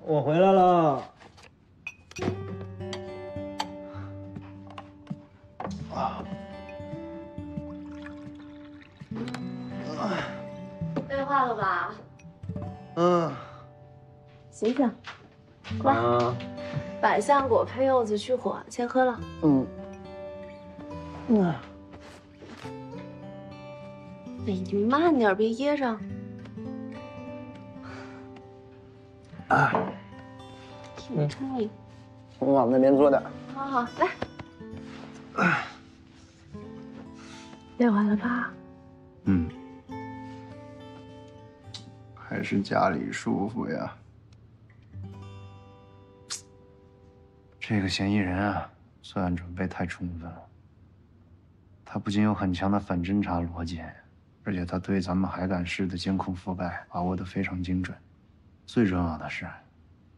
我回来了。啊累坏了吧？嗯。醒醒，来，百香果配柚子去火，先喝了。嗯。嗯。哎，你慢点，别噎着。啊。挺撑你。往那边坐点。好好，来。累完了吧？嗯。还是家里舒服呀。这个嫌疑人啊，作案准备太充分了。他不仅有很强的反侦查逻辑，而且他对咱们海港市的监控覆盖把握的非常精准。最重要的是，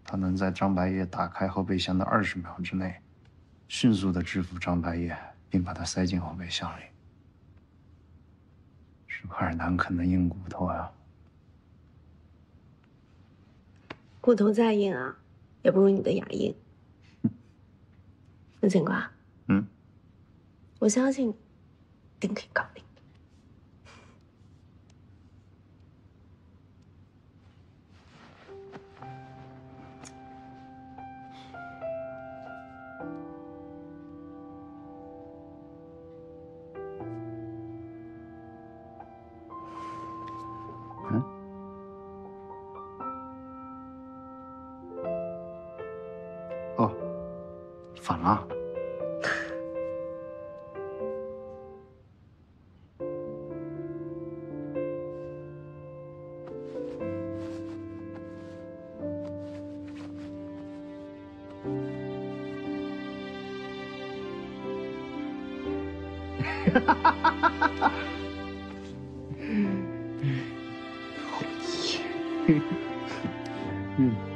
他能在张白夜打开后备箱的二十秒之内，迅速的制服张白夜，并把他塞进后备箱里。是块难啃的硬骨头啊！骨头再硬啊，也不如你的牙硬。陆警官，嗯，我相信你，一定可以搞定。反了。哈哈哈哈哈！好气，嗯。